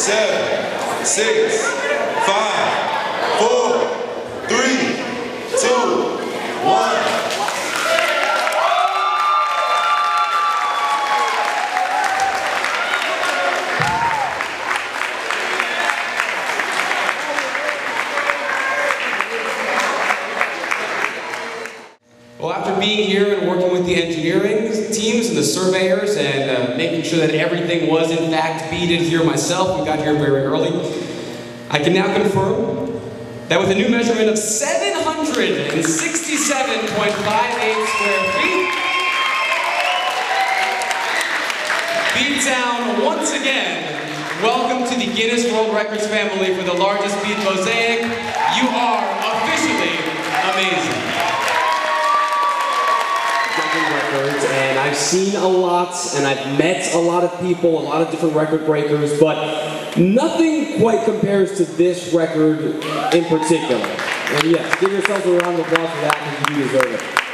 seven, six, five, four, Well, after being here and working with the engineering teams and the surveyors and uh, making sure that everything was in fact beaded here myself, we got here very early. I can now confirm that with a new measurement of 767.58 square feet, Beadtown once again, welcome to the Guinness World Records family for the largest bead mosaic. You are records, and I've seen a lot, and I've met a lot of people, a lot of different record breakers, but nothing quite compares to this record in particular. And yes, give yourselves a round of applause for that because you deserve it.